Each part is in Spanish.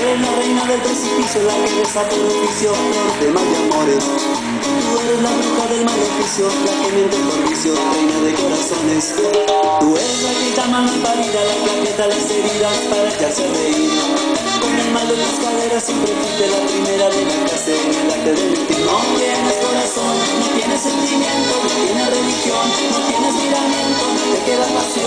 eres la reina del precipicio, la que desata el oficio, de mal de amores. Tú eres la bruja del maleficio, la que miente por vicio, reina de corazones. Tú eres la llama mal parida, la que aprieta las heridas para echarse a reír. Con el mal de las caderas siempre fuiste la primera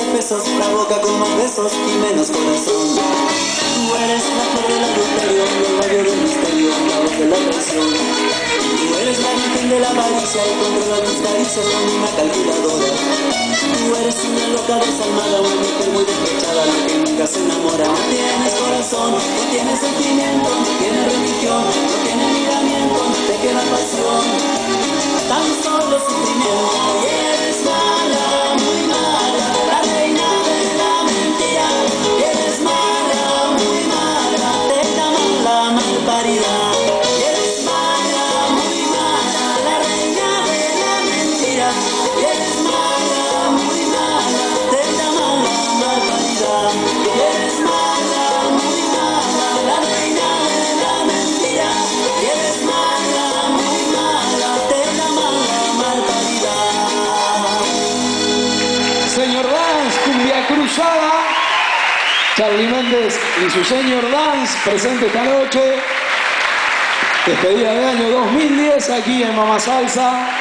de efesos, la boca con más besos y menos corazón. Tú eres la flor del adulterio, el labio del misterio, la voz de la traición. Tú eres la virgen de la avaricia y controla tus caricias con una calculadora. Tú eres una loca desalmada, una mujer muy despechada, la que nunca se enamora. No tienes corazón, no tienes sentimiento, no tienes religión, no tienes cruzada. Charlie Méndez y su señor Dance presente esta noche. Despedida de año 2010 aquí en Mamá Salsa.